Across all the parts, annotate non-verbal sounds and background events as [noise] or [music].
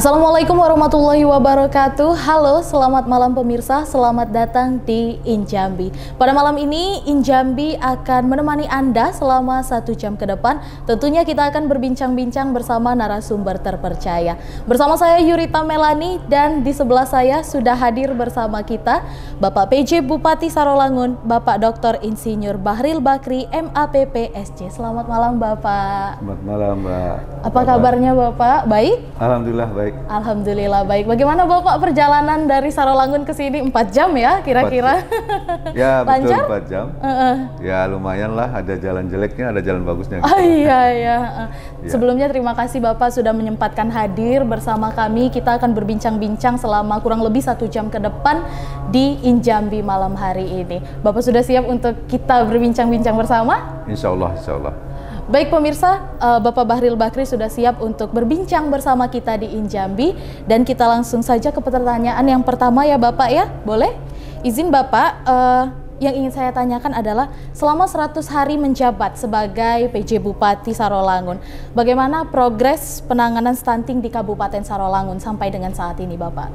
Assalamualaikum warahmatullahi wabarakatuh. Halo, selamat malam pemirsa. Selamat datang di Injambi. Pada malam ini, Injambi akan menemani Anda selama satu jam ke depan. Tentunya kita akan berbincang-bincang bersama narasumber terpercaya. Bersama saya Yurita Melani dan di sebelah saya sudah hadir bersama kita Bapak PJ Bupati Sarolangun, Bapak Dr. Insinyur Bahril Bakri, MAPP SC. Selamat malam Bapak. Selamat malam Mbak. Apa kabarnya Bapak? Baik? Alhamdulillah baik. Alhamdulillah baik. Bagaimana Bapak perjalanan dari Sarolangun ke sini 4 jam ya kira-kira? Ya [laughs] betul Lancar? 4 jam. Heeh. Ya lumayan lah, ada jalan jeleknya, ada jalan bagusnya. Oh iya iya. Iya. Sebelumnya terima kasih Bapak sudah menyempatkan hadir bersama kami. Kita akan berbincang-bincang selama kurang lebih satu jam ke depan di Injambi malam hari ini. Bapak sudah siap untuk kita berbincang-bincang bersama? Insya Allah, insya Allah. Baik pemirsa, eh, Bapak Bahril Bakri sudah siap untuk berbincang bersama kita di Injambi dan kita langsung saja ke pertanyaan yang pertama ya Bapak ya, boleh? Izin Bapak, eh, yang ingin saya tanyakan adalah selama 100 hari menjabat sebagai PJ Bupati Sarolangun, bagaimana progres penanganan stunting di Kabupaten Sarolangun sampai dengan saat ini Bapak?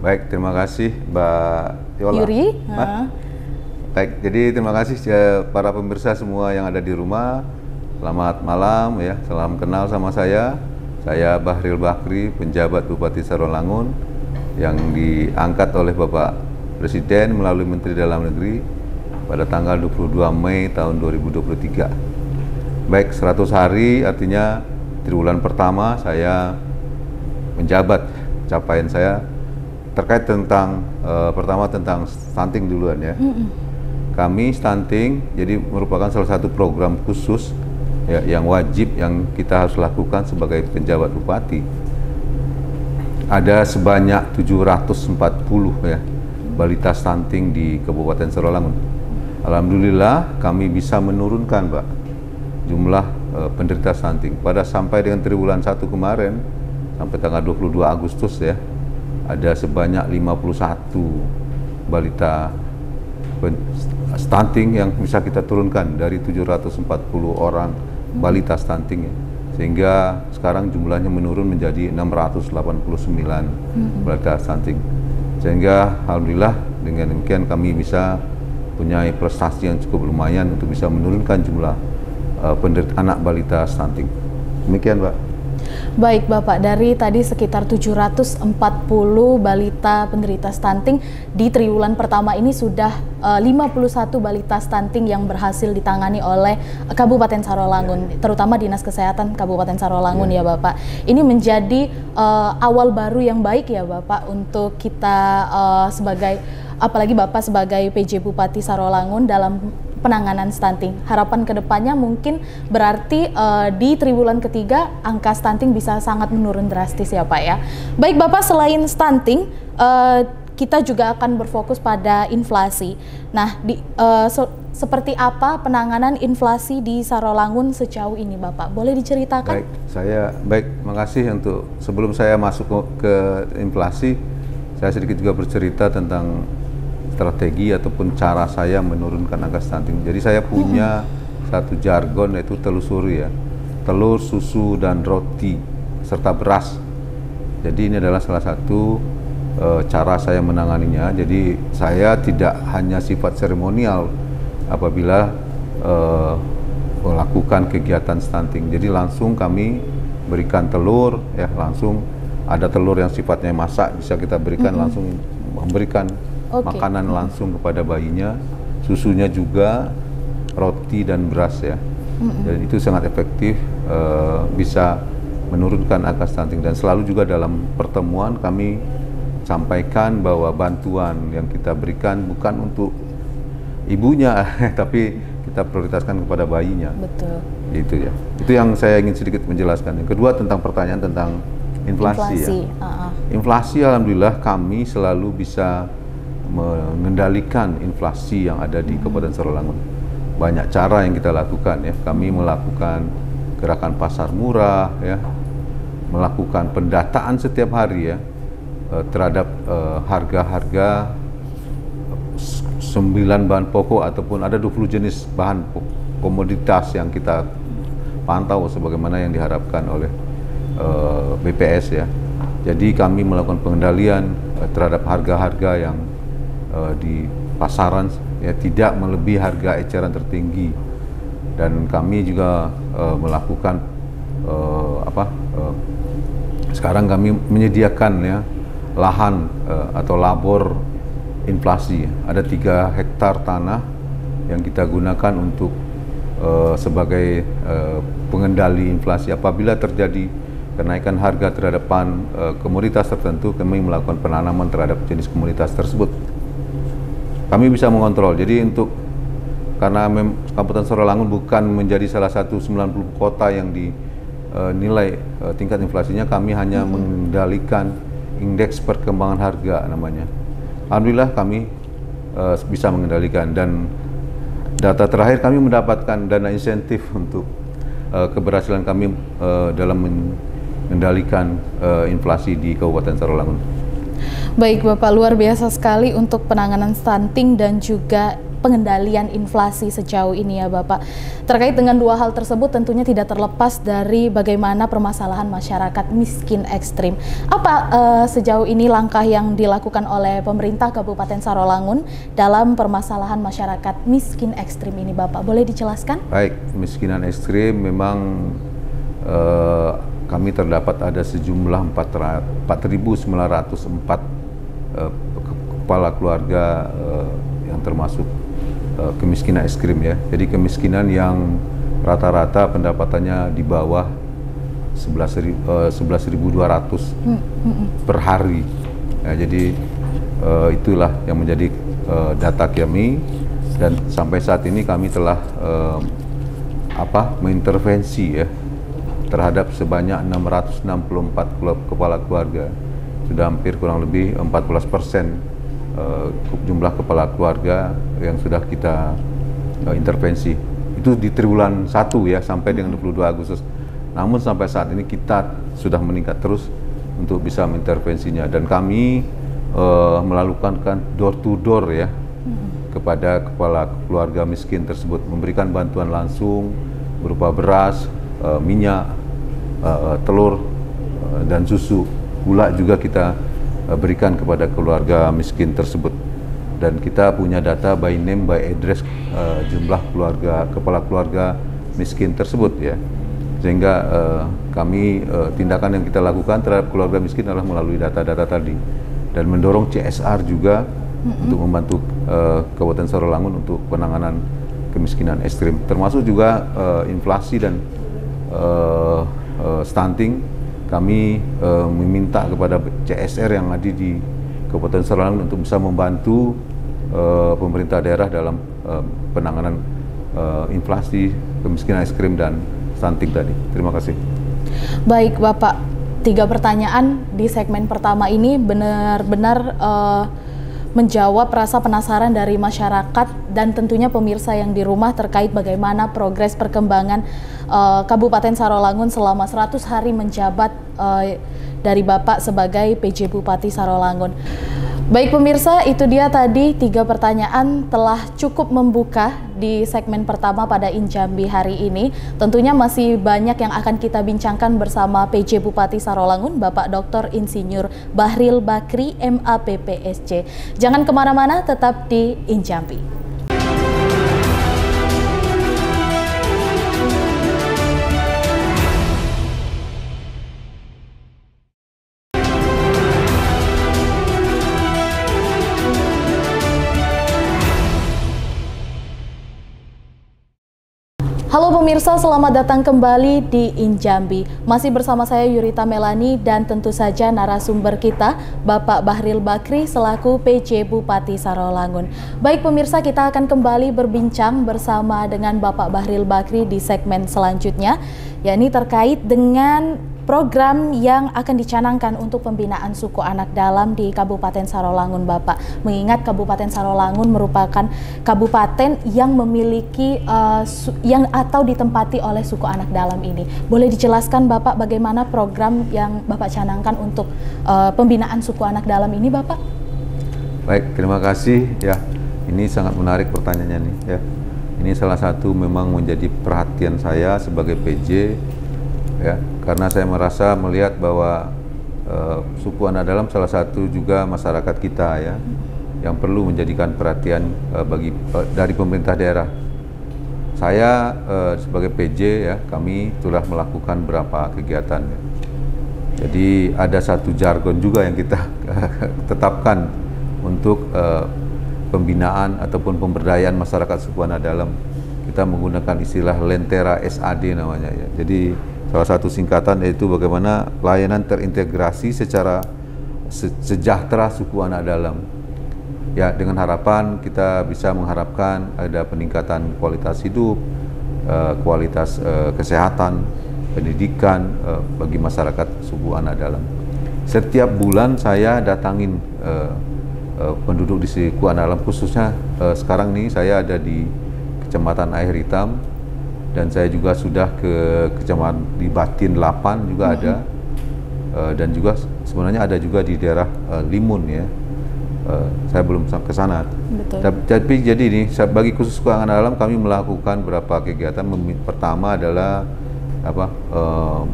Baik, terima kasih Mbak Yola. Yuri? Baik, jadi terima kasih para pemirsa semua yang ada di rumah. Selamat malam ya, salam kenal sama saya. Saya Bahril Bakri, penjabat Bupati Sarolangun yang diangkat oleh Bapak Presiden melalui Menteri Dalam Negeri pada tanggal 22 Mei tahun 2023. Baik, 100 hari artinya triwulan pertama saya menjabat capaian saya terkait tentang eh, pertama tentang stunting duluan ya. Kami stunting jadi merupakan salah satu program khusus ya, yang wajib yang kita harus lakukan sebagai penjabat bupati. Ada sebanyak 740 ya balita stunting di Kabupaten Sarolangun. Alhamdulillah kami bisa menurunkan, Pak, jumlah eh, penderita stunting. Pada sampai dengan triwulan 1 kemarin sampai tanggal 22 Agustus ya, ada sebanyak 51 balita stunting yang bisa kita turunkan dari 740 orang balita stunting ya. Sehingga sekarang jumlahnya menurun menjadi 689 balita stunting. Sehingga alhamdulillah dengan demikian kami bisa punya prestasi yang cukup lumayan untuk bisa menurunkan jumlah uh, penderita anak balita stunting. Demikian, Pak. Baik Bapak, dari tadi sekitar 740 balita penderita stunting di triwulan pertama ini sudah eh, 51 balita stunting yang berhasil ditangani oleh Kabupaten Sarolangun, terutama Dinas Kesehatan Kabupaten Sarolangun ya Bapak. Ini menjadi eh, awal baru yang baik ya Bapak untuk kita eh, sebagai apalagi Bapak sebagai PJ Bupati Sarolangun dalam penanganan stunting. Harapan ke depannya mungkin berarti eh, di triwulan ketiga angka stunting bisa sangat menurun drastis ya Pak ya. Baik Bapak selain stunting eh, kita juga akan berfokus pada inflasi. Nah, di, eh, so- seperti apa penanganan inflasi di Sarolangun sejauh ini Bapak? Boleh diceritakan? Baik, saya baik, makasih untuk sebelum saya masuk ke, ke inflasi, saya sedikit juga bercerita tentang strategi ataupun cara saya menurunkan angka stunting. Jadi saya punya satu jargon yaitu telusuri ya, telur, susu dan roti serta beras. Jadi ini adalah salah satu eh, cara saya menanganinya. Jadi saya tidak hanya sifat seremonial apabila eh, melakukan kegiatan stunting. Jadi langsung kami berikan telur, ya langsung ada telur yang sifatnya masak bisa kita berikan langsung memberikan Oke. makanan langsung kepada bayinya, susunya juga, roti dan beras ya. Dan itu sangat efektif eh, bisa menurunkan angka stunting dan selalu juga dalam pertemuan kami sampaikan bahwa bantuan yang kita berikan bukan untuk ibunya [laughs] tapi kita prioritaskan kepada bayinya Betul. itu ya itu yang saya ingin sedikit menjelaskan yang kedua tentang pertanyaan tentang inflasi, Inflasi. ya ah. inflasi alhamdulillah kami selalu bisa mengendalikan inflasi yang ada di Kabupaten Sarolangun banyak cara yang kita lakukan ya. Kami melakukan gerakan pasar murah ya. Melakukan pendataan setiap hari ya eh, terhadap eh, harga-harga sembilan bahan pokok ataupun ada 20 jenis bahan komoditas yang kita pantau sebagaimana yang diharapkan oleh eh, BPS ya. Jadi kami melakukan pengendalian terhadap harga-harga yang uh, di pasaran ya tidak melebihi harga eceran tertinggi. Dan kami juga uh, melakukan uh, apa uh, sekarang kami menyediakan ya lahan uh, atau labor inflasi. Ada tiga hektar tanah yang kita gunakan untuk uh, sebagai uh, pengendali inflasi. Apabila terjadi kenaikan harga terhadap uh, komoditas tertentu kami melakukan penanaman terhadap jenis komoditas tersebut kami bisa mengontrol. Jadi untuk karena Kabupaten Sorolangun bukan menjadi salah satu 90 kota yang dinilai uh, uh, tingkat inflasinya, kami hanya hmm. mengendalikan indeks perkembangan harga namanya. Alhamdulillah kami uh, bisa mengendalikan dan data terakhir kami mendapatkan dana insentif untuk uh, keberhasilan kami uh, dalam mengendalikan uh, inflasi di Kabupaten Sarawangun. Baik Bapak, luar biasa sekali untuk penanganan stunting dan juga pengendalian inflasi sejauh ini ya Bapak. Terkait dengan dua hal tersebut tentunya tidak terlepas dari bagaimana permasalahan masyarakat miskin ekstrim. Apa uh, sejauh ini langkah yang dilakukan oleh pemerintah Kabupaten Sarolangun dalam permasalahan masyarakat miskin ekstrim ini Bapak? Boleh dijelaskan? Baik, miskinan ekstrim memang uh, kami terdapat ada sejumlah 4.904 uh, kepala keluarga uh, yang termasuk uh, kemiskinan ekstrim ya. Jadi kemiskinan yang rata-rata pendapatannya di bawah 11.200 uh, per hari. Ya, jadi uh, itulah yang menjadi uh, data kami dan sampai saat ini kami telah uh, apa mengintervensi ya terhadap sebanyak 664 klub kepala keluarga. Sudah hampir kurang lebih 14 persen uh, jumlah kepala keluarga yang sudah kita uh, intervensi. Itu di triwulan 1 ya sampai dengan 22 Agustus. Namun sampai saat ini kita sudah meningkat terus untuk bisa mengintervensinya dan kami uh, melakukan kan door to door ya hmm. kepada kepala keluarga miskin tersebut memberikan bantuan langsung berupa beras, uh, minyak, uh, telur uh, dan susu. Gula juga kita uh, berikan kepada keluarga miskin tersebut. Dan kita punya data by name, by address uh, jumlah keluarga kepala keluarga miskin tersebut ya. Sehingga uh, kami uh, tindakan yang kita lakukan terhadap keluarga miskin adalah melalui data-data tadi dan mendorong CSR juga mm-hmm. untuk membantu uh, Kabupaten Sarolangun untuk penanganan kemiskinan ekstrim, termasuk juga uh, inflasi dan uh, uh, stunting kami uh, meminta kepada CSR yang ada di Kabupaten Sarawangun untuk bisa membantu uh, pemerintah daerah dalam uh, penanganan uh, inflasi, kemiskinan es krim dan stunting tadi. Terima kasih. Baik, Bapak. Tiga pertanyaan di segmen pertama ini benar-benar menjawab rasa penasaran dari masyarakat dan tentunya pemirsa yang di rumah terkait bagaimana progres perkembangan uh, Kabupaten Sarolangun selama 100 hari menjabat uh, dari Bapak sebagai PJ Bupati Sarolangun. Baik pemirsa, itu dia tadi tiga pertanyaan telah cukup membuka di segmen pertama pada Injambi hari ini. Tentunya masih banyak yang akan kita bincangkan bersama PJ Bupati Sarolangun, Bapak Dr. Insinyur Bahril Bakri, MAPPSC. Jangan ke mana-mana, tetap di Injambi. Halo pemirsa, selamat datang kembali di Injambi. Masih bersama saya Yurita Melani dan tentu saja narasumber kita Bapak Bahril Bakri selaku PJ Bupati Sarolangun. Baik pemirsa, kita akan kembali berbincang bersama dengan Bapak Bahril Bakri di segmen selanjutnya, yakni terkait dengan program yang akan dicanangkan untuk pembinaan suku anak dalam di Kabupaten Sarolangun Bapak. Mengingat Kabupaten Sarolangun merupakan kabupaten yang memiliki uh, yang atau ditempati oleh suku anak dalam ini. Boleh dijelaskan Bapak bagaimana program yang Bapak canangkan untuk uh, pembinaan suku anak dalam ini Bapak? Baik, terima kasih ya. Ini sangat menarik pertanyaannya nih ya. Ini salah satu memang menjadi perhatian saya sebagai PJ ya karena saya merasa melihat bahwa uh, suku anak dalam salah satu juga masyarakat kita ya yang perlu menjadikan perhatian uh, bagi uh, dari pemerintah daerah. Saya uh, sebagai PJ ya kami telah melakukan beberapa kegiatan. Ya. Jadi ada satu jargon juga yang kita [laughs] tetapkan untuk uh, pembinaan ataupun pemberdayaan masyarakat suku anak dalam. Kita menggunakan istilah Lentera SAD namanya ya. Jadi salah satu singkatan yaitu bagaimana pelayanan terintegrasi secara sejahtera suku anak dalam. Ya, dengan harapan kita bisa mengharapkan ada peningkatan kualitas hidup, uh, kualitas uh, kesehatan, pendidikan uh, bagi masyarakat suku anak dalam. Setiap bulan saya datangin uh, uh, penduduk di suku anak dalam khususnya uh, sekarang nih saya ada di Kecamatan Air Hitam dan saya juga sudah ke kecamatan di Batin 8 juga mm -hmm. ada. Uh, dan juga sebenarnya ada juga di daerah uh, Limun ya. Uh, saya belum ke sana. Tapi jadi ini bagi khusus keuangan alam kami melakukan beberapa kegiatan. Pertama adalah apa uh,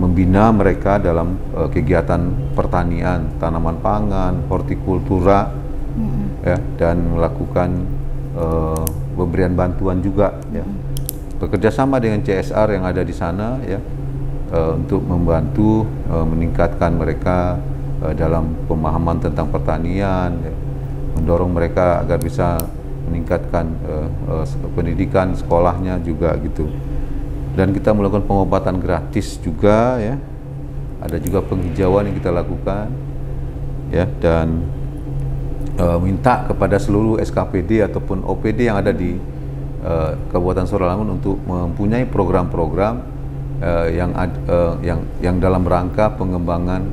membina mereka dalam uh, kegiatan pertanian tanaman pangan hortikultura mm -hmm. ya dan melakukan uh, pemberian bantuan juga ya mm -hmm bekerja sama dengan CSR yang ada di sana ya uh, untuk membantu uh, meningkatkan mereka uh, dalam pemahaman tentang pertanian, ya, mendorong mereka agar bisa meningkatkan uh, uh, pendidikan sekolahnya juga gitu. Dan kita melakukan pengobatan gratis juga ya. Ada juga penghijauan yang kita lakukan ya dan uh, minta kepada seluruh SKPD ataupun OPD yang ada di uh, Kabupaten Suralangun untuk mempunyai program-program uh, yang uh, yang yang dalam rangka pengembangan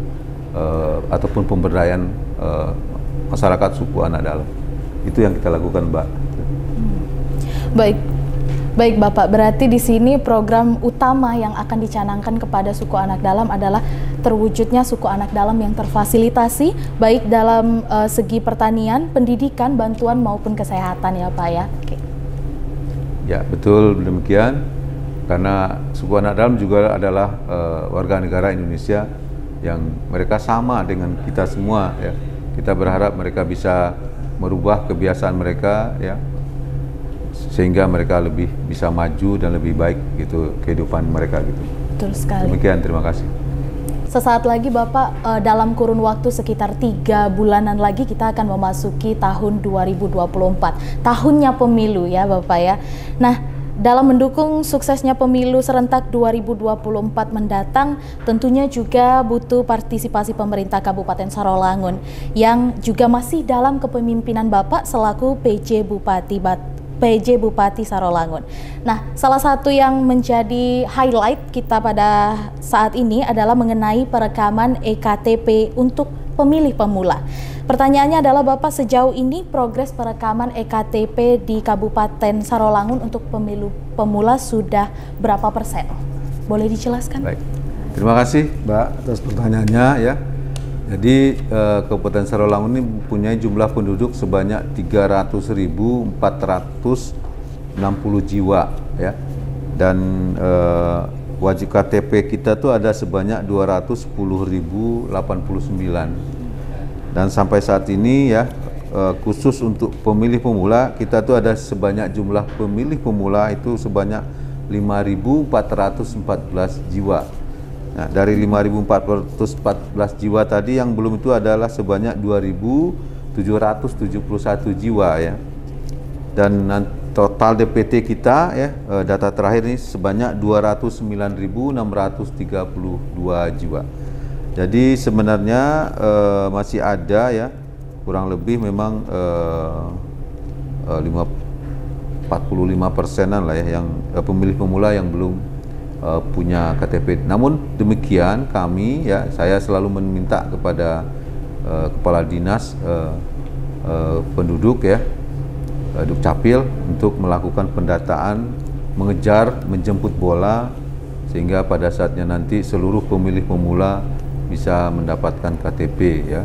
uh, ataupun pemberdayaan uh, masyarakat suku anak dalam. Itu yang kita lakukan, Mbak. Baik. Baik Bapak, berarti di sini program utama yang akan dicanangkan kepada suku anak dalam adalah terwujudnya suku anak dalam yang terfasilitasi baik dalam uh, segi pertanian, pendidikan, bantuan maupun kesehatan ya Pak ya. Oke. Ya, betul demikian. Karena suku anak dalam juga adalah uh, warga negara Indonesia yang mereka sama dengan kita semua ya. Kita berharap mereka bisa merubah kebiasaan mereka ya sehingga mereka lebih bisa maju dan lebih baik gitu kehidupan mereka gitu. Betul sekali. Demikian, terima kasih. Sesaat lagi Bapak, uh, dalam kurun waktu sekitar tiga bulanan lagi kita akan memasuki tahun 2024. Tahunnya pemilu ya Bapak ya. Nah, dalam mendukung suksesnya pemilu serentak 2024 mendatang, tentunya juga butuh partisipasi pemerintah Kabupaten Sarolangun yang juga masih dalam kepemimpinan Bapak selaku PJ Bupati Bat PJ Bupati Sarolangun. Nah, salah satu yang menjadi highlight kita pada saat ini adalah mengenai perekaman EKTP untuk pemilih pemula. Pertanyaannya adalah Bapak sejauh ini progres perekaman EKTP di Kabupaten Sarolangun untuk pemilu pemula sudah berapa persen? Boleh dijelaskan? Baik. Terima kasih Mbak atas pertanyaannya ya. Jadi eh, Kabupaten Sarolangun ini mempunyai jumlah penduduk sebanyak 300.460 jiwa ya. Dan eh, wajib KTP kita tuh ada sebanyak 210.089. Dan sampai saat ini ya eh, khusus untuk pemilih pemula kita tuh ada sebanyak jumlah pemilih pemula itu sebanyak 5.414 jiwa Nah, dari 5.414 jiwa tadi yang belum itu adalah sebanyak 2.771 jiwa ya. Dan total DPT kita ya eh, data terakhir ini sebanyak 209.632 jiwa. Jadi sebenarnya eh, masih ada ya kurang lebih memang eh, eh, 5, 45 persenan lah ya yang eh, pemilih pemula yang belum uh, punya KTP. Namun demikian kami ya saya selalu meminta kepada uh, kepala dinas uh, uh, penduduk ya uh, Dukcapil untuk melakukan pendataan, mengejar, menjemput bola sehingga pada saatnya nanti seluruh pemilih pemula bisa mendapatkan KTP ya.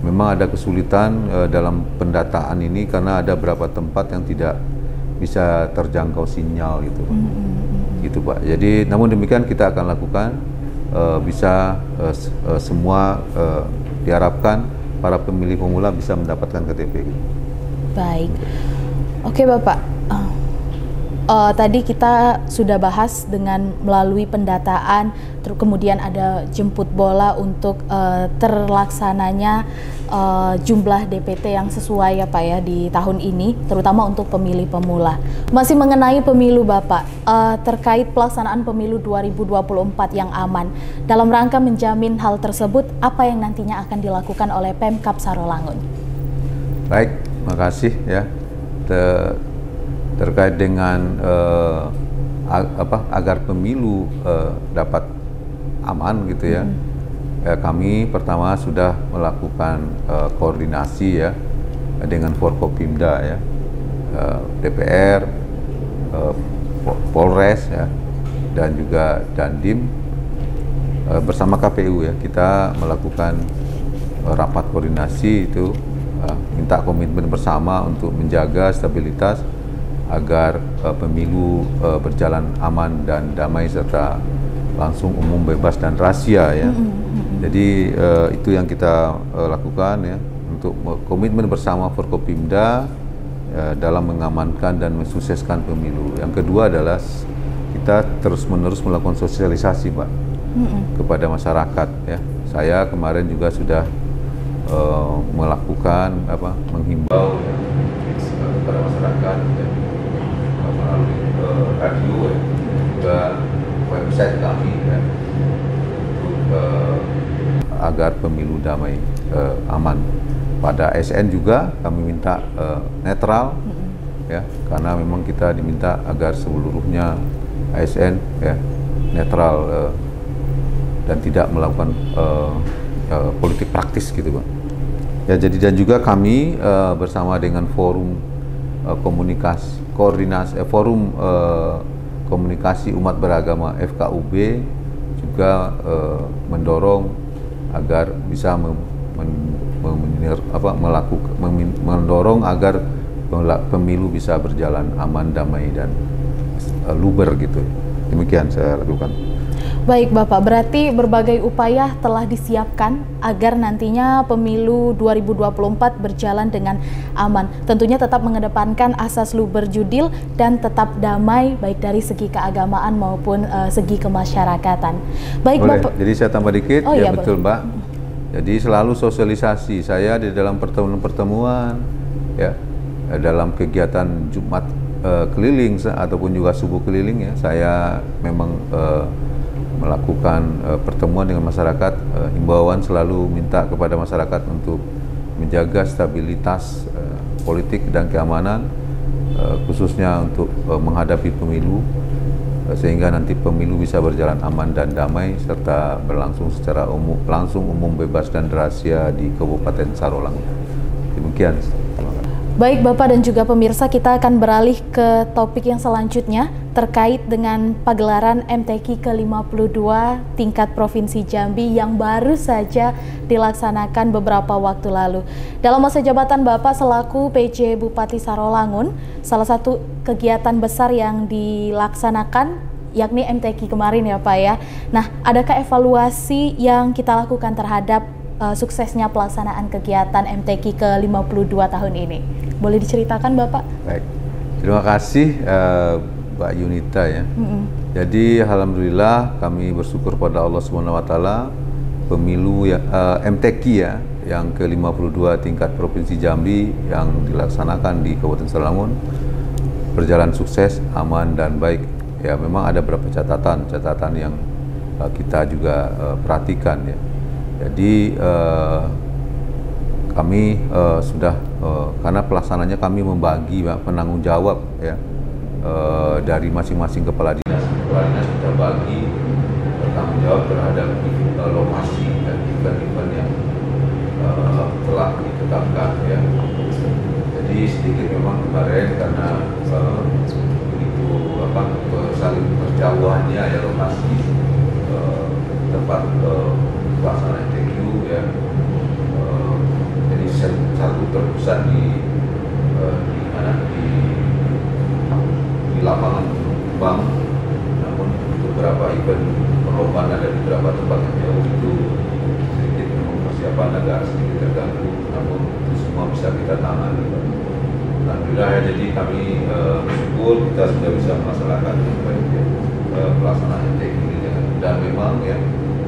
Memang ada kesulitan uh, dalam pendataan ini karena ada beberapa tempat yang tidak bisa terjangkau sinyal gitu. Mm -hmm gitu Pak. Jadi namun demikian kita akan lakukan uh, bisa uh, uh, semua uh, diharapkan para pemilih pemula bisa mendapatkan KTP. Baik, oke Bapak. Uh, tadi kita sudah bahas dengan melalui pendataan, terus kemudian ada jemput bola untuk uh, terlaksananya uh, jumlah DPT yang sesuai ya Pak ya di tahun ini, terutama untuk pemilih pemula. Masih mengenai pemilu Bapak, uh, terkait pelaksanaan pemilu 2024 yang aman, dalam rangka menjamin hal tersebut, apa yang nantinya akan dilakukan oleh Pemkap Sarolangun? Baik, makasih ya. Terkait dengan uh, apa agar pemilu uh, dapat aman gitu ya. Hmm ya, kami pertama sudah melakukan uh, koordinasi ya dengan Forkopimda ya, uh, DPR, uh, Polres ya, dan juga Dandim uh, bersama KPU ya kita melakukan uh, rapat koordinasi itu minta komitmen bersama untuk menjaga stabilitas agar uh, pemilu uh, berjalan aman dan damai serta langsung umum bebas dan rahasia ya. Mm -hmm jadi uh, itu yang kita uh, lakukan ya untuk komitmen bersama Forkopimda uh, dalam mengamankan dan mensukseskan pemilu. Yang kedua adalah kita terus-menerus melakukan sosialisasi, Pak, mm-hmm. kepada masyarakat ya. Saya kemarin juga sudah uh, melakukan apa menghimbau ya, kepada masyarakat ya, melalui uh, radio ya, juga website kami ya, untuk uh, agar pemilu damai uh, aman. Pada SN juga kami minta uh, netral ya karena memang kita diminta agar seluruhnya ASN ya netral uh, dan tidak melakukan uh, uh, politik praktis gitu Pak. Ya jadi dan juga kami uh, bersama dengan forum uh, komunikasi koordinasi uh, forum uh, komunikasi umat beragama FKUB juga uh, mendorong agar bisa mem, men, men, apa, melakukan mendorong agar pemilu bisa berjalan aman, damai dan uh, luber gitu. Demikian saya lakukan. Baik Bapak, berarti berbagai upaya telah disiapkan agar nantinya pemilu 2024 berjalan dengan aman. Tentunya tetap mengedepankan asas luber judil dan tetap damai baik dari segi keagamaan maupun uh, segi kemasyarakatan. Baik Boleh. Bapak. Jadi saya tambah dikit, oh, ya iya, betul Mbak. Jadi selalu sosialisasi saya di dalam pertemuan-pertemuan ya dalam kegiatan Jumat uh, keliling ataupun juga subuh keliling ya saya memang uh, melakukan uh, pertemuan dengan masyarakat, uh, himbauan selalu minta kepada masyarakat untuk menjaga stabilitas uh, politik dan keamanan, uh, khususnya untuk uh, menghadapi pemilu, uh, sehingga nanti pemilu bisa berjalan aman dan damai serta berlangsung secara umum, langsung umum bebas dan rahasia di Kabupaten Sarolang. Demikian. Baik Bapak dan juga pemirsa, kita akan beralih ke topik yang selanjutnya terkait dengan pagelaran MTQ ke-52 tingkat Provinsi Jambi yang baru saja dilaksanakan beberapa waktu lalu. Dalam masa jabatan Bapak selaku PJ Bupati Sarolangun, salah satu kegiatan besar yang dilaksanakan yakni MTQ kemarin ya Pak ya. Nah, adakah evaluasi yang kita lakukan terhadap uh, suksesnya pelaksanaan kegiatan MTQ ke-52 tahun ini? Boleh diceritakan Bapak? Baik, terima kasih uh, Mbak Yunita ya. Mm -hmm. Jadi alhamdulillah kami bersyukur pada Allah Subhanahu Wa Taala pemilu ya, uh, eh, MTQ ya yang ke-52 tingkat Provinsi Jambi yang dilaksanakan di Kabupaten Selangun berjalan sukses, aman dan baik. Ya memang ada beberapa catatan, catatan yang uh, kita juga uh, perhatikan ya. Jadi uh, kami uh, sudah uh, karena pelaksananya kami membagi penanggung jawab ya uh, dari masing-masing kepala dinas. Kepala dinas kita bagi bertanggung jawab terhadap uh, lokasi dan event-event yang uh, telah ditetapkan ya. Jadi sedikit memang kemarin karena uh, begitu apa saling berjauhannya ya lokasi uh, tempat uh, pelaksanaan TQ ya satu terpusat uh, di mana di di lapangan bank namun beberapa event perlombaan ada di beberapa tempat yang jauh itu sedikit memang persiapan agak sedikit terganggu namun itu semua bisa kita tangani. Alhamdulillah ya jadi kami uh, bersyukur kita sudah bisa melaksanakan uh, pelaksanaan MTK ini dengan dan memang ya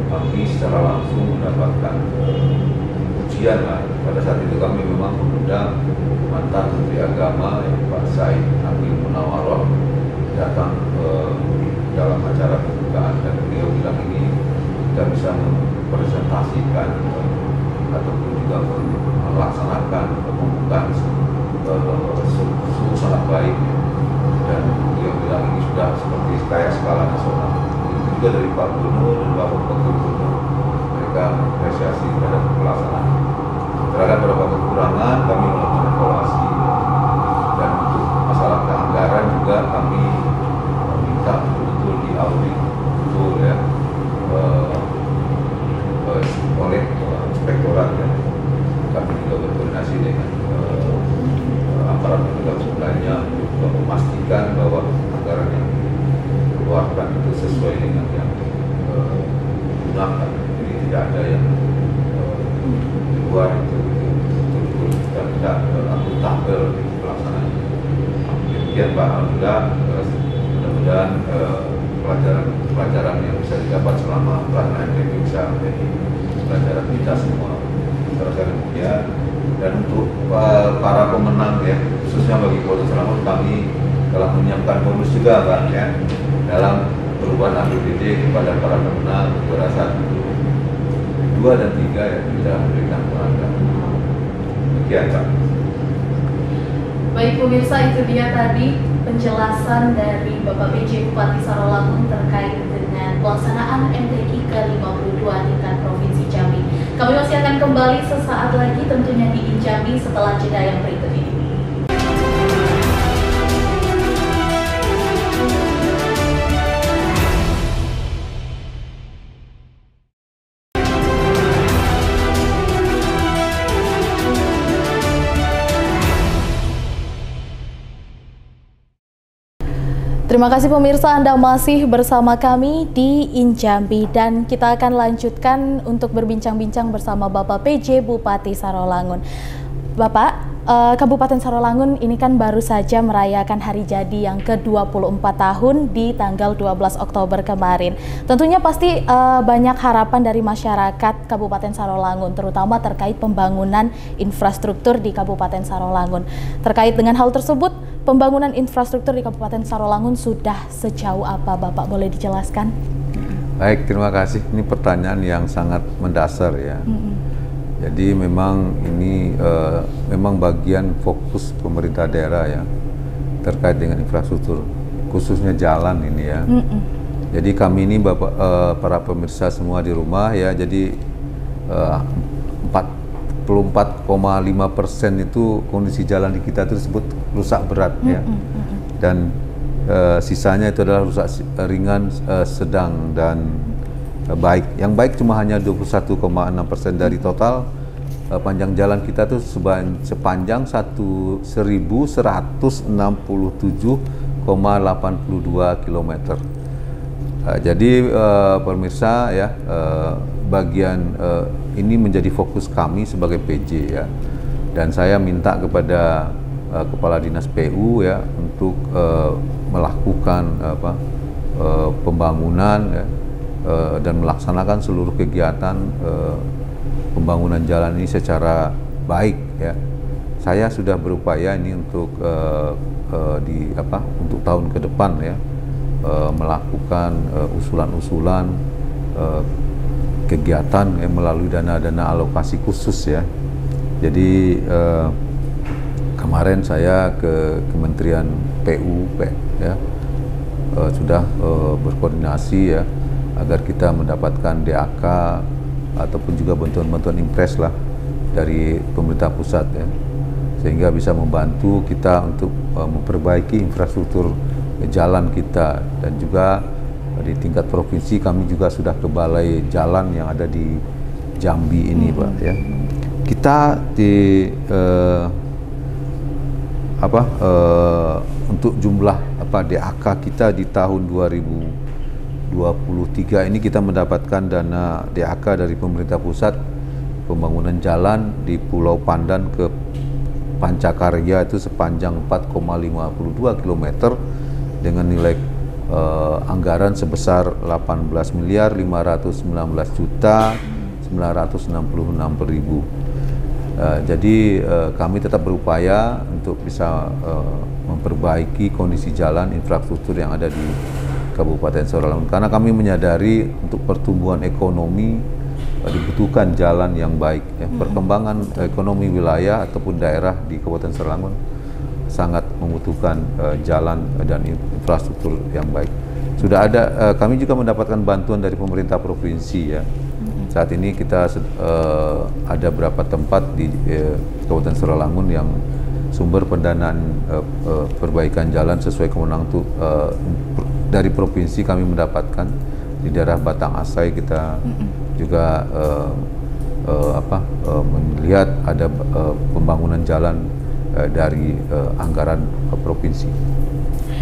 kami secara langsung mendapatkan eh, uh, ujian lah. Pada saat itu kami memang mengundang mantan Menteri Agama ya, Pak Said Nabi Munawaroh datang uh, dalam acara pembukaan dan beliau bilang ini kita bisa mempresentasikan uh, ataupun juga melaksanakan pembukaan sungguh sangat baik. Dan beliau bilang ini sudah seperti kayak skala nasional. Itu juga dari Pak Gubernur dan Pak Wakil Gubernur. Mereka mengapresiasi terhadap pelaksanaan. Terhadap beberapa kekurangan kami melakukan evaluasi dan untuk masalah keanggaran juga kami minta betul-betul diaudit betul ya uh, uh, oleh uh, inspektorat ya kami juga berkoordinasi dengan aparat penegak hukum lainnya untuk memastikan bahwa anggaran yang dikeluarkan itu sesuai dengan yang digunakan. Jadi tidak ada yang uh, di luar itu betul-betul kita tidak akuntabel di pelaksanaannya. Demikian Pak Alhamdulillah, mudah-mudahan pelajaran pelajaran yang bisa didapat itu bisa menjadi pelajaran kita semua. Terasa demikian dan untuk uh, para pemenang ya khususnya bagi Kota Selamat kami telah menyiapkan bonus juga Pak ya. Dalam perubahan APBD kepada para pemenang. Juara satu dua dan tiga yang tidak memberikan penghargaan demikian Pak. Baik pemirsa itu dia tadi penjelasan dari Bapak PJ Bupati Sarolangun terkait pelaksanaan MTQ ke-52 tingkat Provinsi Jambi. Kami masih akan kembali sesaat lagi tentunya di Injambi setelah jeda yang berikut ini. Terima kasih pemirsa Anda masih bersama kami di Injambi dan kita akan lanjutkan untuk berbincang-bincang bersama Bapak PJ Bupati Sarolangun. Bapak, eh, Kabupaten Sarolangun ini kan baru saja merayakan hari jadi yang ke-24 tahun di tanggal 12 Oktober kemarin. Tentunya pasti eh, banyak harapan dari masyarakat Kabupaten Sarolangun terutama terkait pembangunan infrastruktur di Kabupaten Sarolangun. Terkait dengan hal tersebut, pembangunan infrastruktur di Kabupaten Sarolangun sudah sejauh apa Bapak boleh dijelaskan? Baik, terima kasih. Ini pertanyaan yang sangat mendasar ya. Mm -hmm. Jadi memang ini uh, memang bagian fokus pemerintah daerah ya terkait dengan infrastruktur, khususnya jalan ini ya. Mm -mm. Jadi kami ini bapak uh, para pemirsa semua di rumah ya, jadi uh, 44,5 persen itu kondisi jalan di kita itu disebut rusak berat mm -mm. ya, dan uh, sisanya itu adalah rusak ringan, uh, sedang dan baik. Yang baik cuma hanya 21,6 persen dari total uh, panjang jalan kita tuh sepanjang 1167,82 km. Uh, jadi uh, pemirsa ya uh, bagian uh, ini menjadi fokus kami sebagai PJ ya. Dan saya minta kepada uh, kepala dinas PU ya untuk uh, melakukan apa uh, pembangunan ya uh, dan melaksanakan seluruh kegiatan uh, pembangunan jalan ini secara baik ya. Saya sudah berupaya ini untuk uh, uh, di apa untuk tahun ke depan ya uh, melakukan usulan-usulan uh, kegiatan ya, melalui dana-dana alokasi khusus ya. Jadi uh, kemarin saya ke Kementerian PU ya uh, sudah uh, berkoordinasi ya agar kita mendapatkan DAK ataupun juga bantuan-bantuan impres lah dari pemerintah pusat ya. Sehingga bisa membantu kita untuk uh, memperbaiki infrastruktur jalan kita. Dan juga di tingkat provinsi kami juga sudah ke balai jalan yang ada di Jambi ini hmm. Pak ya. Kita di uh, apa uh, untuk jumlah apa DAK kita di tahun 2000 2023 ini kita mendapatkan dana DAK dari pemerintah pusat pembangunan jalan di Pulau Pandan ke Pancakarya itu sepanjang 4,52 km dengan nilai uh, anggaran sebesar 18 miliar 519 juta 966 ribu. Uh, jadi uh, kami tetap berupaya untuk bisa uh, memperbaiki kondisi jalan infrastruktur yang ada di Kabupaten Sarawangun karena kami menyadari untuk pertumbuhan ekonomi uh, dibutuhkan jalan yang baik ya. perkembangan ekonomi wilayah ataupun daerah di Kabupaten Sarawangun sangat membutuhkan uh, jalan dan infrastruktur yang baik. Sudah ada uh, kami juga mendapatkan bantuan dari pemerintah provinsi ya. Saat ini kita uh, ada beberapa tempat di uh, Kabupaten Sarawangun yang sumber pendanaan uh, uh, perbaikan jalan sesuai kewenangan uh, dari provinsi kami mendapatkan di daerah Batang Asai kita juga uh, uh, apa uh, melihat ada uh, pembangunan jalan uh, dari uh, anggaran uh, provinsi.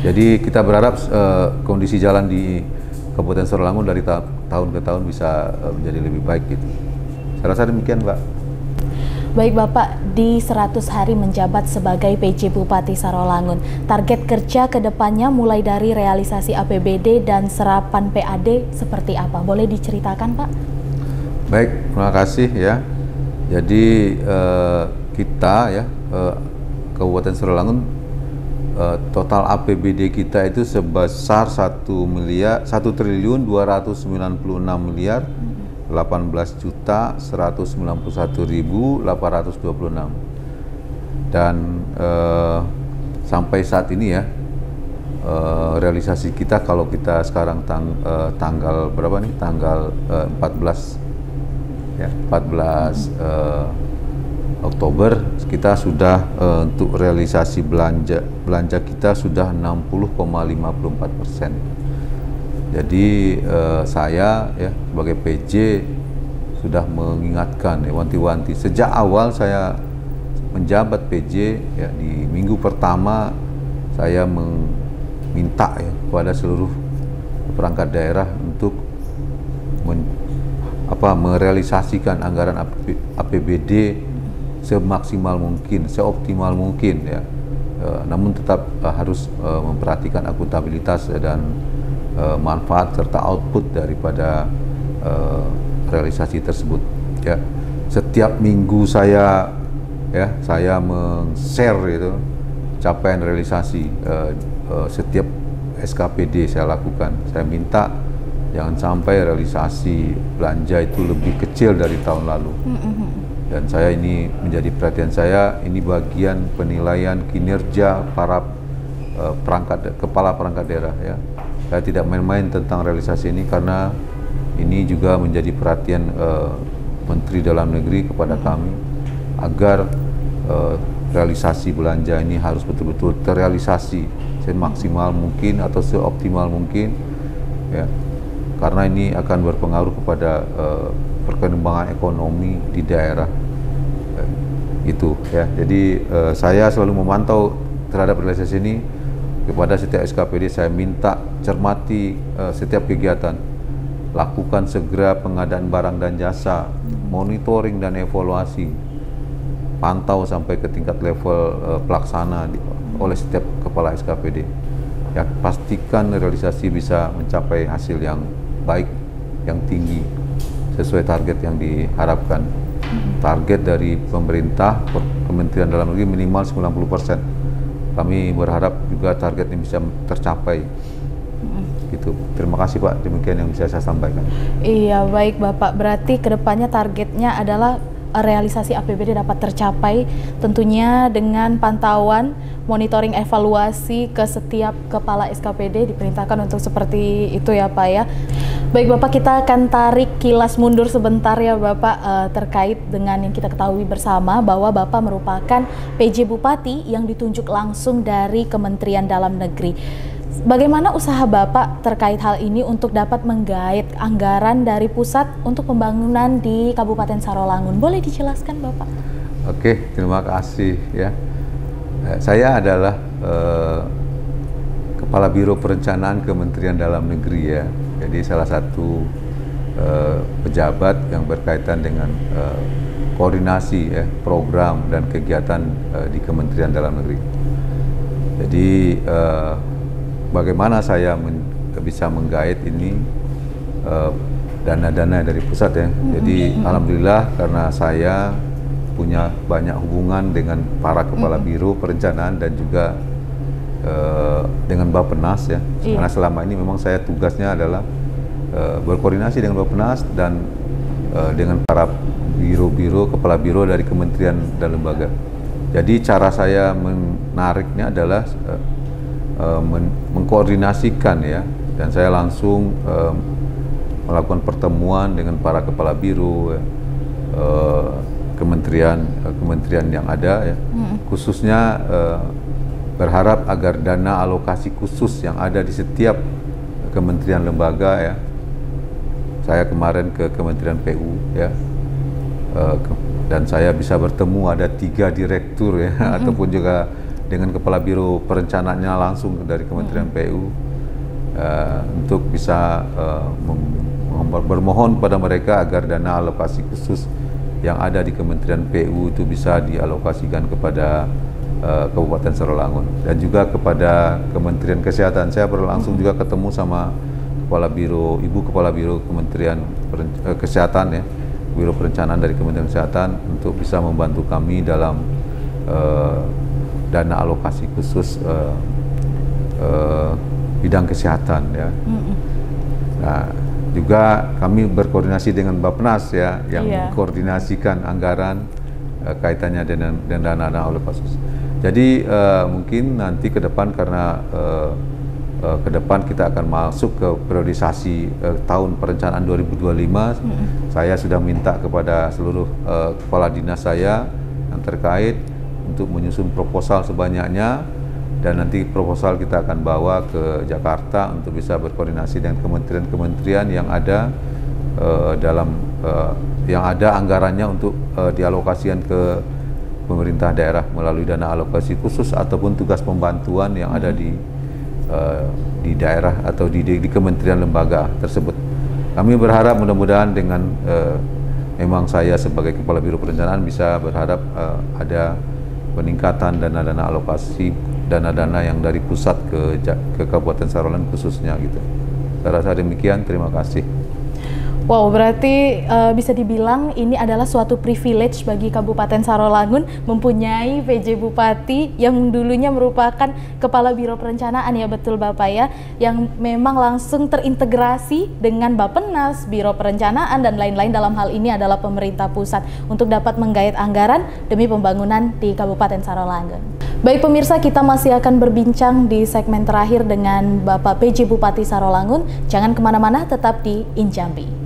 Jadi kita berharap uh, kondisi jalan di Kabupaten Sarawangun dari ta tahun ke tahun bisa uh, menjadi lebih baik gitu. Saya rasa demikian, Mbak. Baik Bapak, di 100 hari menjabat sebagai PJ Bupati Sarolangun, target kerja ke depannya mulai dari realisasi APBD dan serapan PAD seperti apa? Boleh diceritakan Pak? Baik, terima kasih ya. Jadi eh, kita ya, eh, Kabupaten Sarolangun eh, total APBD kita itu sebesar 1 miliar 1 triliun 296 miliar hmm 18.191.826 dan eh, sampai saat ini ya eh, realisasi kita kalau kita sekarang tang, eh, tanggal berapa nih tanggal eh, 14 ya 14 eh, Oktober kita sudah eh, untuk realisasi belanja belanja kita sudah 60,54 persen jadi eh, saya ya sebagai PJ sudah mengingatkan ya wanti-wanti sejak awal saya menjabat PJ ya di minggu pertama saya meminta ya kepada seluruh perangkat daerah untuk men, apa merealisasikan anggaran APBD semaksimal mungkin, seoptimal mungkin ya. E, namun tetap e, harus e, memperhatikan akuntabilitas dan uh, manfaat serta output daripada uh, realisasi tersebut ya. Setiap minggu saya ya saya men-share itu capaian realisasi uh, uh, setiap SKPD saya lakukan. Saya minta jangan sampai realisasi belanja itu lebih kecil dari tahun lalu. Dan saya ini menjadi perhatian saya ini bagian penilaian kinerja para uh, perangkat kepala perangkat daerah ya saya tidak main-main tentang realisasi ini karena ini juga menjadi perhatian uh, Menteri Dalam Negeri kepada kami agar uh, realisasi belanja ini harus betul-betul terrealisasi semaksimal mungkin atau seoptimal mungkin ya. Karena ini akan berpengaruh kepada uh, perkembangan ekonomi di daerah uh, itu ya. Jadi uh, saya selalu memantau terhadap realisasi ini kepada setiap SKPD saya minta cermati uh, setiap kegiatan. Lakukan segera pengadaan barang dan jasa monitoring dan evaluasi. Pantau sampai ke tingkat level uh, pelaksana di, oleh setiap kepala SKPD ya pastikan realisasi bisa mencapai hasil yang baik yang tinggi sesuai target yang diharapkan. Target dari pemerintah Kementerian Dalam Negeri minimal 90 persen kami berharap juga target ini bisa tercapai gitu. Terima kasih Pak, demikian yang bisa saya sampaikan. Iya baik Bapak, berarti ke depannya targetnya adalah realisasi APBD dapat tercapai tentunya dengan pantauan monitoring evaluasi ke setiap kepala SKPD diperintahkan untuk seperti itu ya Pak ya. Baik Bapak kita akan tarik kilas mundur sebentar ya Bapak uh, terkait dengan yang kita ketahui bersama bahwa Bapak merupakan PJ Bupati yang ditunjuk langsung dari Kementerian Dalam Negeri. Bagaimana usaha Bapak terkait hal ini untuk dapat menggait anggaran dari pusat untuk pembangunan di Kabupaten Sarolangun? Boleh dijelaskan Bapak? Oke, terima kasih ya. Eh, saya adalah uh, Kepala Biro Perencanaan Kementerian Dalam Negeri ya jadi salah satu uh, pejabat yang berkaitan dengan uh, koordinasi ya program dan kegiatan uh, di Kementerian Dalam Negeri. Jadi uh, bagaimana saya men bisa menggait ini dana-dana uh, dari pusat ya. Jadi mm-hmm. alhamdulillah karena saya punya banyak hubungan dengan para kepala mm-hmm. biro perencanaan dan juga uh, dengan Bappenas ya. Iya. Karena selama ini memang saya tugasnya adalah uh, berkoordinasi dengan Bappenas dan uh, dengan para biro-biro kepala biro dari kementerian dan lembaga. Jadi cara saya menariknya adalah uh, uh, men mengkoordinasikan ya dan saya langsung uh, melakukan pertemuan dengan para kepala biro ya, uh, kementerian uh, kementerian yang ada ya hmm. khususnya uh, berharap agar dana alokasi khusus yang ada di setiap kementerian lembaga ya saya kemarin ke Kementerian PU ya uh, ke, dan saya bisa bertemu ada tiga direktur ya mm-hmm. ataupun juga dengan kepala biro perencanaannya langsung dari Kementerian mm-hmm. PU uh, eh, untuk bisa uh, bermohon pada mereka agar dana alokasi khusus yang ada di Kementerian PU itu bisa dialokasikan kepada uh, Kabupaten Sarolangun dan juga kepada Kementerian Kesehatan. Saya berlangsung mm-hmm. juga ketemu sama Kepala Biro Ibu Kepala Biro Kementerian Kesehatan ya Biro Perencanaan dari Kementerian Kesehatan untuk bisa membantu kami dalam uh, dana alokasi khusus uh, uh, bidang kesehatan ya. Nah, juga kami berkoordinasi dengan Bappenas ya yang yeah. mengkoordinasikan anggaran uh, kaitannya dengan, dengan dana alokasi khusus. Jadi uh, mungkin nanti ke depan karena uh, uh, ke depan kita akan masuk ke periodisasi uh, tahun perencanaan 2025. Hmm. Saya sudah minta kepada seluruh uh, kepala dinas saya yang terkait untuk menyusun proposal sebanyaknya dan nanti proposal kita akan bawa ke Jakarta untuk bisa berkoordinasi dengan kementerian-kementerian yang ada uh, dalam uh, yang ada anggarannya untuk uh, dialokasikan ke pemerintah daerah melalui dana alokasi khusus ataupun tugas pembantuan yang ada di uh, di daerah atau di, di, kementerian lembaga tersebut. Kami berharap mudah-mudahan dengan uh, memang saya sebagai kepala biro perencanaan bisa berharap uh, ada peningkatan dana-dana alokasi dana-dana yang dari pusat ke ke Kabupaten Sarolan khususnya gitu. Saya rasa demikian. Terima kasih. Wow, berarti uh, bisa dibilang ini adalah suatu privilege bagi Kabupaten Sarolangun mempunyai PJ Bupati yang dulunya merupakan Kepala Biro Perencanaan ya betul Bapak ya, yang memang langsung terintegrasi dengan Bappenas, Biro Perencanaan dan lain-lain dalam hal ini adalah pemerintah pusat untuk dapat menggait anggaran demi pembangunan di Kabupaten Sarolangun. Baik pemirsa, kita masih akan berbincang di segmen terakhir dengan Bapak PJ Bupati Sarolangun. Jangan ke mana-mana, tetap di Injambi.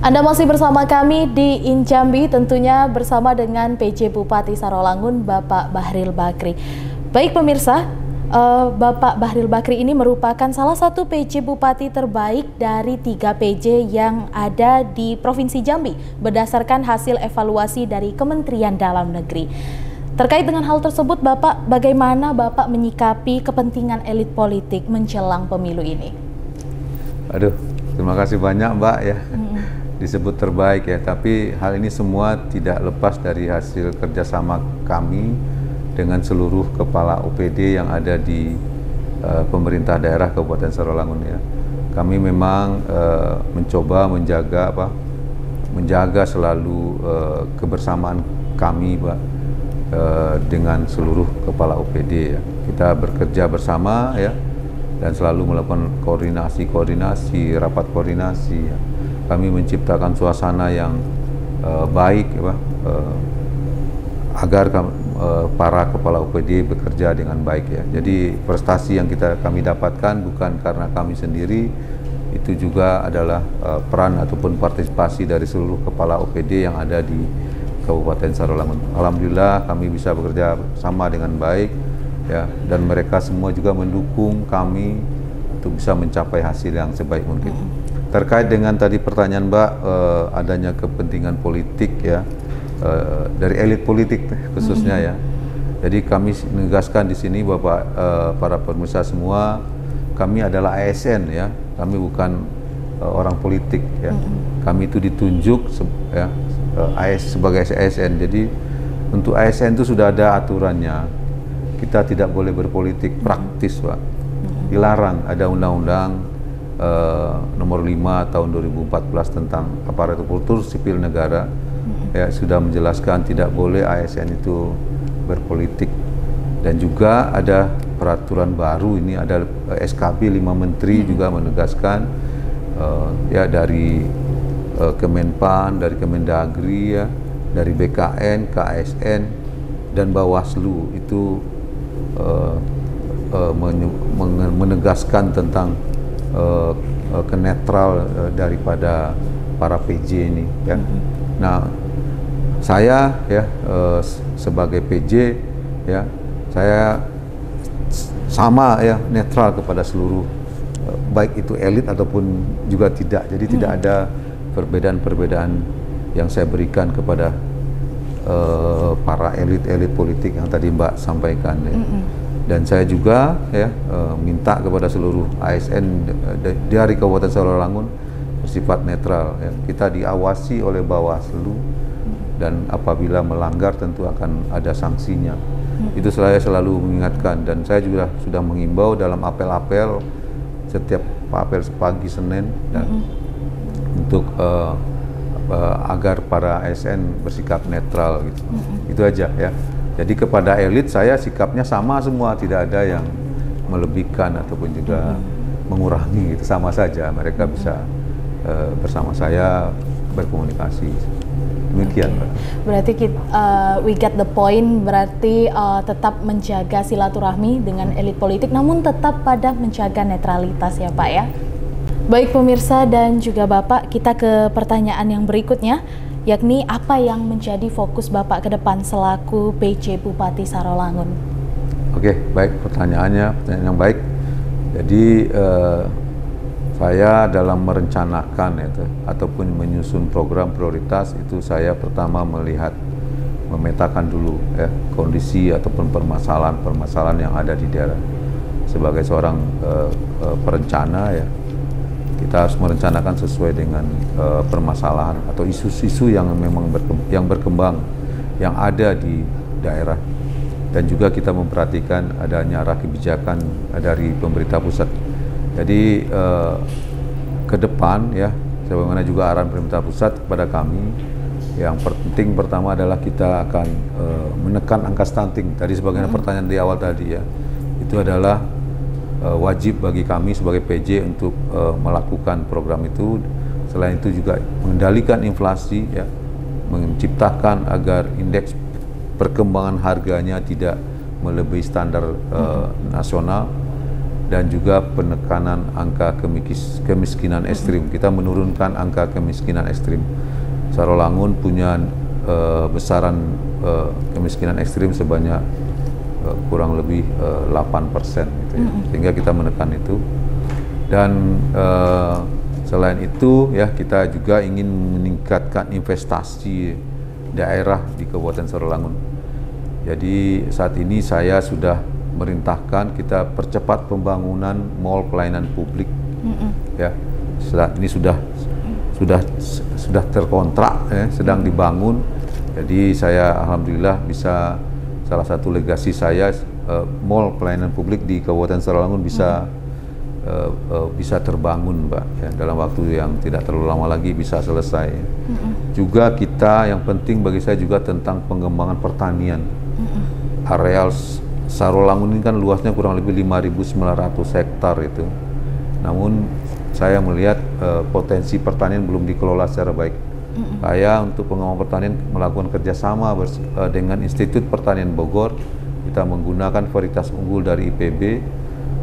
Anda masih bersama kami di Injambi, tentunya bersama dengan PJ Bupati Sarolangun, Bapak Bahril Bakri. Baik pemirsa, uh, Bapak Bahril Bakri ini merupakan salah satu PJ Bupati terbaik dari tiga PJ yang ada di Provinsi Jambi berdasarkan hasil evaluasi dari Kementerian Dalam Negeri. Terkait dengan hal tersebut, Bapak, bagaimana Bapak menyikapi kepentingan elit politik menjelang pemilu ini? Aduh, terima kasih banyak Mbak ya. Hmm disebut terbaik ya, tapi hal ini semua tidak lepas dari hasil kerjasama kami dengan seluruh kepala OPD yang ada di uh, pemerintah daerah Kabupaten Sarolangun ya. Kami memang uh, mencoba menjaga apa, menjaga selalu uh, kebersamaan kami, Pak, uh, dengan seluruh kepala OPD ya. Kita bekerja bersama ya dan selalu melakukan koordinasi-koordinasi, rapat koordinasi ya kami menciptakan suasana yang uh, baik ya, uh, agar uh, para kepala UPD bekerja dengan baik ya. Jadi prestasi yang kita kami dapatkan bukan karena kami sendiri, itu juga adalah uh, peran ataupun partisipasi dari seluruh kepala OPD yang ada di Kabupaten Sarolangun. Alhamdulillah kami bisa bekerja sama dengan baik ya dan mereka semua juga mendukung kami untuk bisa mencapai hasil yang sebaik mungkin. Terkait dengan tadi pertanyaan Mbak uh, adanya kepentingan politik ya uh, dari elit politik khususnya hmm. ya. Jadi kami menegaskan di sini Bapak uh, para pemirsa semua kami adalah ASN ya. Kami bukan uh, orang politik ya. Hmm. Kami itu ditunjuk se ya uh, AS sebagai ASN. Jadi untuk ASN itu sudah ada aturannya. Kita tidak boleh berpolitik praktis, Pak. Hmm. Dilarang ada undang-undang uh, nomor 5 tahun 2014 tentang aparatur sipil negara hmm. ya sudah menjelaskan tidak boleh ASN itu berpolitik dan juga ada peraturan baru ini ada eh, SKB 5 menteri hmm. juga menegaskan uh, ya dari uh, Kemenpan, dari Kemendagri ya, dari BKN, KSN dan Bawaslu itu uh, uh, menegaskan tentang uh, uh, kenetral uh, daripada para PJ ini ya. Mm -hmm. Nah, saya ya uh, sebagai PJ ya, saya sama ya netral kepada seluruh uh, baik itu elit ataupun juga tidak. Jadi hmm. tidak ada perbedaan-perbedaan yang saya berikan kepada uh, para elit-elit politik yang tadi Mbak sampaikan ya. Hmm dan saya juga ya uh, minta kepada seluruh ASN dari Kabupaten Sarolangun bersifat netral ya. kita diawasi oleh Bawaslu dan apabila melanggar tentu akan ada sanksinya hmm. itu saya selalu mengingatkan dan saya juga sudah mengimbau dalam apel-apel setiap apel pagi Senin dan hmm. untuk uh, uh, agar para ASN bersikap netral gitu hmm. itu aja ya jadi kepada elit saya sikapnya sama semua, tidak ada yang melebihkan ataupun juga hmm. mengurangi itu sama saja. Mereka hmm. bisa uh, bersama saya berkomunikasi. Demikian, okay. Berarti kita, uh, we get the point. Berarti uh, tetap menjaga silaturahmi dengan elit politik, namun tetap pada menjaga netralitas ya Pak ya. Baik pemirsa dan juga Bapak, kita ke pertanyaan yang berikutnya yakni apa yang menjadi fokus Bapak ke depan selaku PJ Bupati Sarolangun? Oke, baik pertanyaannya, pertanyaan yang baik. Jadi eh, saya dalam merencanakan itu ataupun menyusun program prioritas itu saya pertama melihat memetakan dulu ya kondisi ataupun permasalahan-permasalahan yang ada di daerah. Sebagai seorang eh, eh, perencana ya kita harus merencanakan sesuai dengan uh, permasalahan atau isu-isu yang memang berkembang, yang berkembang yang ada di daerah dan juga kita memperhatikan adanya arah kebijakan dari pemerintah pusat. Jadi uh, ke depan ya sebagaimana juga arahan pemerintah pusat kepada kami yang penting pertama adalah kita akan uh, menekan angka stunting. Tadi sebagaimana hmm. pertanyaan di awal tadi ya. Itu adalah uh, wajib bagi kami sebagai PJ untuk uh, melakukan program itu. Selain itu juga mengendalikan inflasi, ya, menciptakan agar indeks perkembangan harganya tidak melebihi standar uh, nasional dan juga penekanan angka kemikis, kemiskinan ekstrim. Kita menurunkan angka kemiskinan ekstrim. Sarolangun punya uh, besaran uh, kemiskinan ekstrim sebanyak uh, kurang lebih uh, 8 persen gitu ya. Mm-hmm. sehingga kita menekan itu dan uh, selain itu ya kita juga ingin meningkatkan investasi daerah di Kabupaten Sarolangun jadi saat ini saya sudah merintahkan kita percepat pembangunan mall pelayanan publik mm-hmm. ya saat ini sudah sudah sudah terkontrak ya, sedang dibangun jadi saya alhamdulillah bisa salah satu legasi saya uh, mall pelayanan publik di Kabupaten Sarolangun bisa hmm. uh, uh, bisa terbangun, Mbak, ya, dalam waktu yang tidak terlalu lama lagi bisa selesai. Hmm. Juga kita yang penting bagi saya juga tentang pengembangan pertanian. Hmm. Areal Sarolangun ini kan luasnya kurang lebih 5.900 hektar itu. Namun saya melihat uh, potensi pertanian belum dikelola secara baik. Saya untuk pengembangan pertanian melakukan kerjasama uh, dengan Institut Pertanian Bogor. Kita menggunakan varietas unggul dari IPB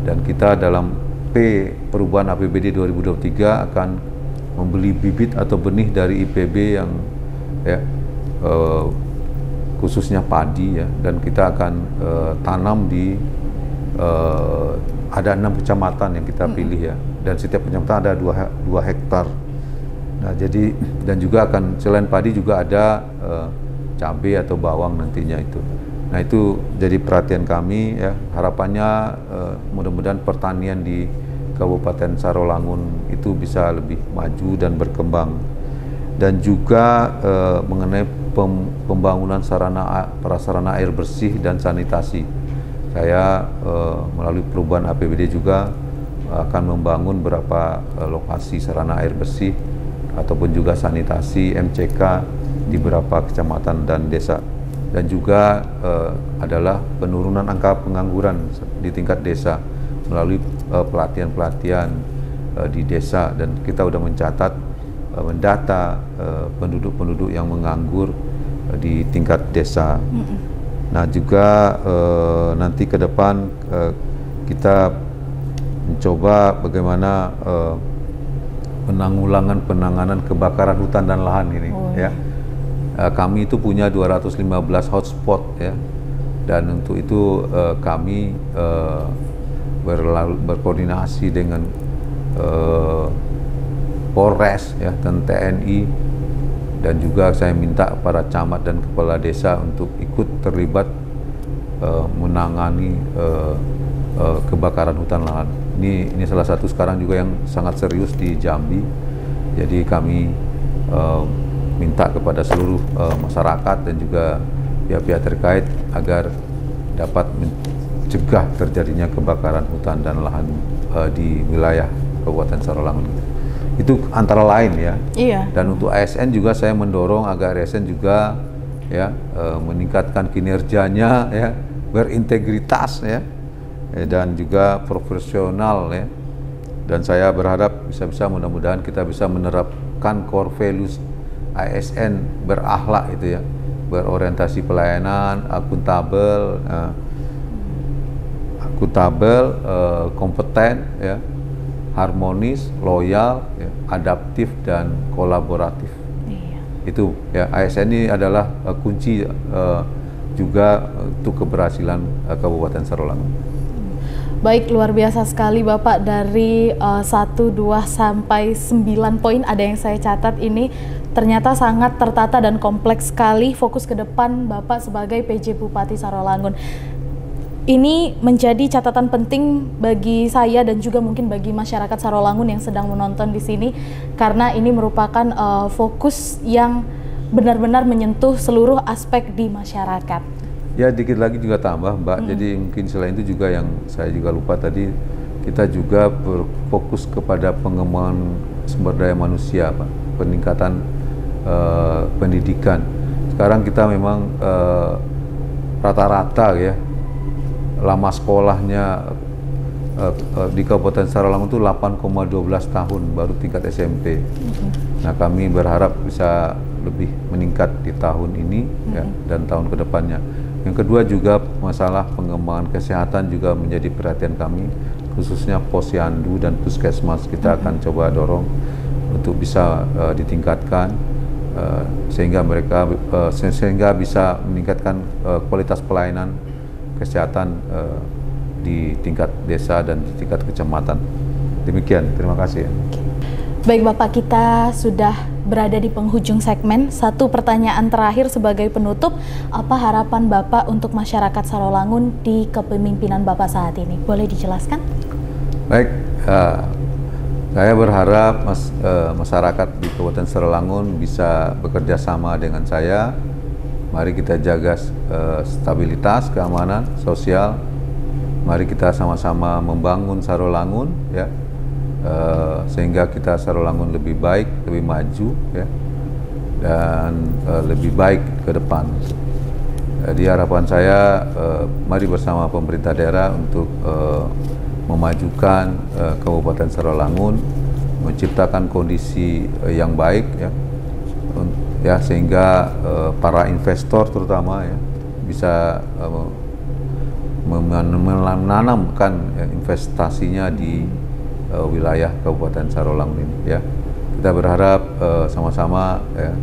dan kita dalam P perubahan APBD 2023 akan membeli bibit atau benih dari IPB yang ya uh, khususnya padi ya dan kita akan uh, tanam di uh, ada enam kecamatan yang kita pilih ya, dan setiap kecamatan ada dua, dua hektar. Nah, jadi dan juga akan selain padi juga ada uh, cabai atau bawang nantinya itu. Nah, itu jadi perhatian kami ya. Harapannya uh, mudah-mudahan pertanian di Kabupaten Sarolangun itu bisa lebih maju dan berkembang. Dan juga uh, mengenai pem, pembangunan sarana prasarana air bersih dan sanitasi saya melalui perubahan APBD juga akan membangun beberapa lokasi sarana air bersih ataupun juga sanitasi MCK di beberapa kecamatan dan desa dan juga uh, adalah penurunan angka pengangguran di tingkat desa melalui pelatihan-pelatihan uh, uh, di desa dan kita sudah mencatat uh, mendata penduduk-penduduk uh, yang menganggur uh, di tingkat desa. Mm. Nah juga nanti ke depan kita mencoba bagaimana penanggulangan penanganan kebakaran hutan dan lahan ini oh, ya. Uh, kami itu punya 215 hotspot ya. Dan untuk itu uh, kami uh, berlalu, berkoordinasi dengan uh, Polres ya dan TNI dan juga saya minta para camat dan kepala desa untuk ikut terlibat uh, menangani uh, uh, kebakaran hutan lahan. Ini ini salah satu sekarang juga yang sangat serius di Jambi. Jadi kami uh, minta kepada seluruh uh, masyarakat dan juga pihak-pihak terkait agar dapat mencegah terjadinya kebakaran hutan dan lahan uh, di wilayah Kabupaten Sarolangun itu antara lain ya. Iya. Dan untuk ASN juga saya mendorong agar ASN juga ya e, meningkatkan kinerjanya ya, berintegritas ya e, dan juga profesional ya. Dan saya berharap bisa-bisa mudah-mudahan kita bisa menerapkan core values ASN berakhlak itu ya, berorientasi pelayanan, akuntabel, uh, akuntabel, uh, kompeten ya harmonis, loyal, ya, adaptif dan kolaboratif. Iya. Itu ya ASN ini adalah uh, kunci uh, juga untuk keberhasilan uh, Kabupaten Sarolangun. Baik, luar biasa sekali Bapak dari uh, 1, 2 sampai 9 poin ada yang saya catat ini ternyata sangat tertata dan kompleks sekali fokus ke depan Bapak sebagai PJ Bupati Sarolangun ini menjadi catatan penting bagi saya dan juga mungkin bagi masyarakat Sarolangun yang sedang menonton di sini karena ini merupakan uh, fokus yang benar-benar menyentuh seluruh aspek di masyarakat. Ya dikit lagi juga tambah Mbak. Hmm. Jadi mungkin selain itu juga yang saya juga lupa tadi kita juga berfokus kepada pengembangan sumber daya manusia Pak, peningkatan uh, pendidikan. Sekarang kita memang eh, rata-rata uh, ya lama sekolahnya uh, uh, di Kabupaten Sarolangun itu 8,12 tahun baru tingkat SMP. Mm-hmm. Nah kami berharap bisa lebih meningkat di tahun ini mm-hmm. ya, dan tahun ke depannya. Yang kedua juga masalah pengembangan kesehatan juga menjadi perhatian kami khususnya posyandu dan puskesmas kita mm-hmm. akan coba dorong untuk bisa uh, ditingkatkan uh, sehingga mereka uh, sehingga bisa meningkatkan uh, kualitas pelayanan kesehatan uh, di tingkat desa dan di tingkat kecamatan. Demikian, terima kasih. Baik Bapak, kita sudah berada di penghujung segmen. Satu pertanyaan terakhir sebagai penutup, apa harapan Bapak untuk masyarakat Sarolangun di kepemimpinan Bapak saat ini? Boleh dijelaskan? Baik, uh, saya berharap mas, uh, masyarakat di Kabupaten Sarolangun bisa bekerja sama dengan saya Mari kita jaga uh, stabilitas, keamanan sosial. Mari kita sama-sama membangun Sarolangun, ya, uh, sehingga kita Sarolangun lebih baik, lebih maju, ya, dan uh, lebih baik ke depan. Jadi harapan saya, uh, mari bersama pemerintah daerah untuk uh, memajukan uh, Kabupaten Sarolangun, menciptakan kondisi uh, yang baik, ya, ya sehingga uh, para investor terutama ya bisa uh, menanamkan ya, investasinya di uh, wilayah Kabupaten Sarolangun ini ya. Kita berharap sama-sama uh, ya,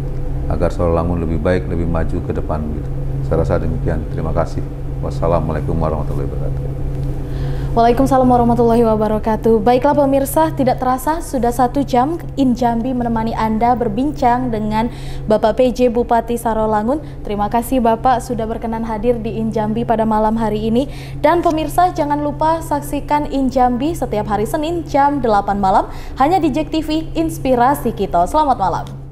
agar Sarolangun lebih baik lebih maju ke depan gitu. Saya rasa demikian. Terima kasih. Wassalamualaikum warahmatullahi wabarakatuh Waalaikumsalam warahmatullahi wabarakatuh. Baiklah pemirsa, tidak terasa sudah satu jam In Jambi menemani Anda berbincang dengan Bapak PJ Bupati Sarolangun. Terima kasih Bapak sudah berkenan hadir di In Jambi pada malam hari ini. Dan pemirsa jangan lupa saksikan In Jambi setiap hari Senin jam 8 malam hanya di JEK TV Inspirasi Kita. Selamat malam.